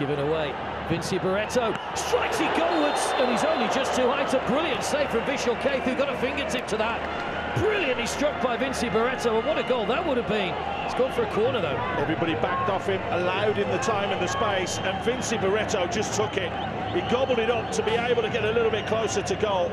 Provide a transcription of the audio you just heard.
given away. Vinci Barreto strikes it goalwards, and he's only just too high. It's a brilliant save from Vishal Kaith, who got a fingertip to that. Brilliantly struck by Vinci Barreto, and what a goal that would have been. It's gone for a corner, though. Everybody backed off him, allowed him the time and the space, and Vinci Barreto just took it. He gobbled it up to be able to get a little bit closer to goal.